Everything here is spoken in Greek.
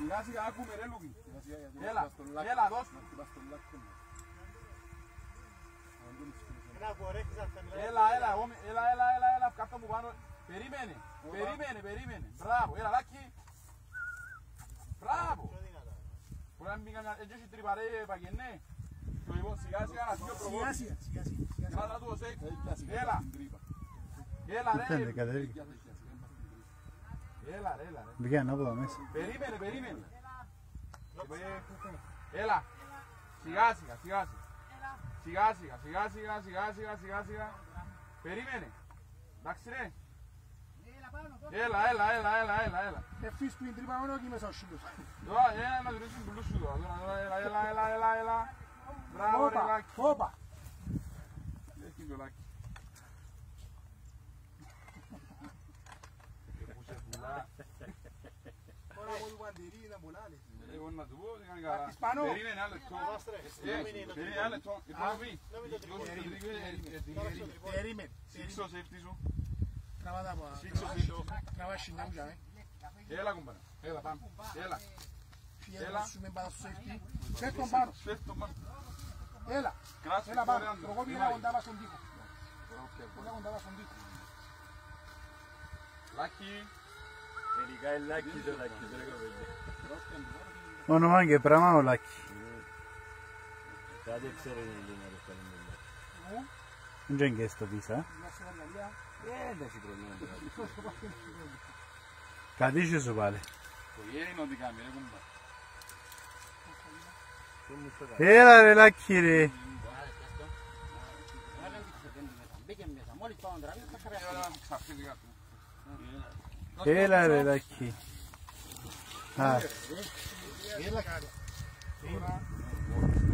Σιγά σιγά άκουμε ρε Λουκί. Έλα, έλα, δώσ' του. Έλα, έλα, εγώ με- έλα, έλα, έλα, έλα, κάτω μου πάνω. Περίμενε, περίμενε, περίμενε. Μπράβο, έλα, Λάκη. Μπράβο. Μπορεί να μην κάνει, έτσι έχει τρύπα ρε, παγενέ. Το λοιπόν, σιγά σιγά να φύγει ο Σιγά προπόνητης. σιγά, σιγά σιγά. Κάτω του ο Σέικ. Έλα, έλα ρε. Πέντε κατέβηκε. Έλα ρε, έλα ρε. Βγαίνει από εδώ μέσα. Περίμενε, περίμενε. Έλα. Σιγά σιγά, σιγά σιγά. Σιγά σιγά, σιγά σιγά, σιγά σιγά, σιγά σιγά. Περίμενε. Εντάξει ρε. Έλα, έλα, έλα, έλα, έλα, έλα. Εφείς που είναι τρύπα μόνο εκεί μέσα ο σύλλος. Τώρα, έλα να δουλέψουν πουλούς σου τώρα. Τώρα, τώρα, Έλα, έλα, έλα, έλα, έλα. Μπράβο ρε Όπα, Λάκη. όπα. Έχει το Λάκη. Τώρα μου είπαν τυρί, είναι πολλά λες. Εγώ να του πω, δεν κάνει καλά. Λάκης πάνω. Περίμενε άλλο λεπτό. Ε, Περίμενε άλλο λεπτό. Ε, τώρα πει. Περίμενε. Σήξω safety σου. Τραβά τα από Σήξω safety σου. Τραβά σινά μου τζάμε. Έλα κουμπάνα. Έλα πάμε. Έλα. Φιέλα Έλα. σου με πάρα στο safety. Φες τον πάνω. Σφέφ το πάνω. Έλα. Κράτσε Έλα το πάνω. ρεάντο. Εγώ πήγα κοντά μας στον τοίχο. Πήγα κοντά μας στον τοίχο. Λάκη. Τελικά είναι λάκι το λάκι Onu prama olak. Sadece kısa renginden yapalım bunlar. Önce engez tadıysa. Kadişi subale. Era relaxire. Era relaxire. Ah. Vila, cara. Sim.